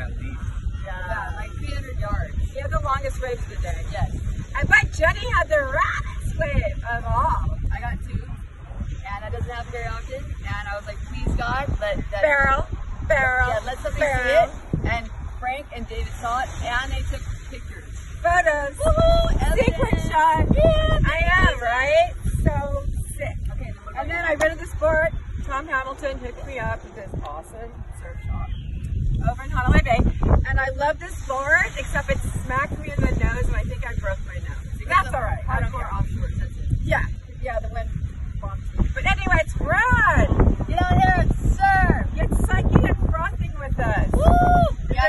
all got. Yeah, like 300 yards. He had the longest wave of the day, yes. I bet Jenny had the raddest wave of all. I got two, and that doesn't happen very often. And I was like, please God, let that barrel, barrel, yeah, let somebody barrel. see it. And Frank and David saw it, and they took pictures, photos, woohoo, sequence shot. Yeah, I am right, so sick. Okay, and then I read this book. Tom Hamilton hooked me up with over in Honolulu Bay. And I love this board, except it smacked me in the nose and I think I broke my nose. That's all right. I don't care. Offshore, that's. Yeah. Yeah, the wind bombed me. But anyway, it's rad. Get out here and surf. Get and frothing with us. Woo! Yeah,